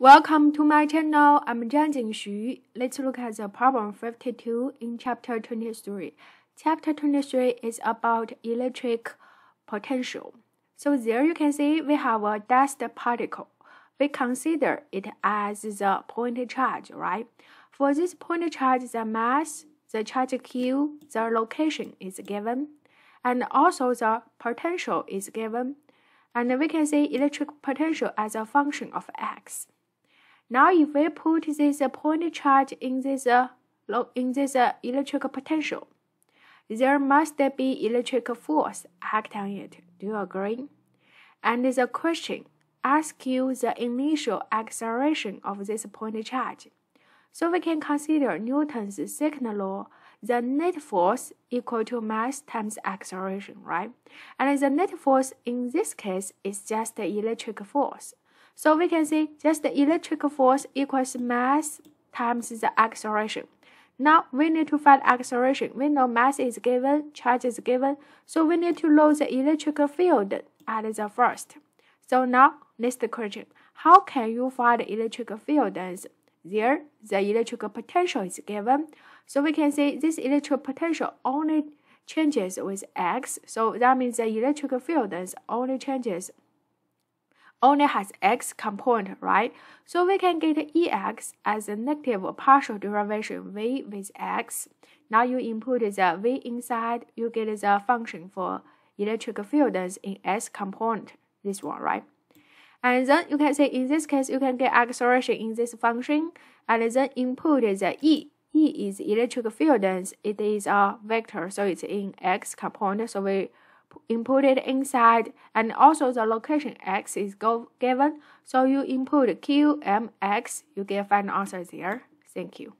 Welcome to my channel. I'm Zhang Xu. Let's look at the problem 52 in chapter 23. Chapter 23 is about electric potential. So there you can see we have a dust particle. We consider it as the point charge, right? For this point charge, the mass, the charge Q, the location is given, and also the potential is given. And we can see electric potential as a function of x. Now, if we put this point charge in this uh, in this uh, electric potential, there must be electric force acting on it. Do you agree? And the question asks you the initial acceleration of this point charge. So we can consider Newton's second law, the net force equal to mass times acceleration, right? And the net force in this case is just the electric force. So we can see just the electric force equals mass times the acceleration. Now we need to find acceleration. We know mass is given, charge is given, so we need to know the electric field at the first. So now, next question. How can you find the electric field there the electric potential is given? So we can say this electric potential only changes with x. So that means the electric field only changes only has x component, right? So we can get Ex as a negative partial derivation v with x. Now you input the v inside, you get the function for electric field in s component, this one, right? And then you can say in this case, you can get acceleration in this function, and then input the E. E is electric field, it is a vector, so it's in x component, so we input it inside and also the location x is go given. So you input q m x you get final answer there. Thank you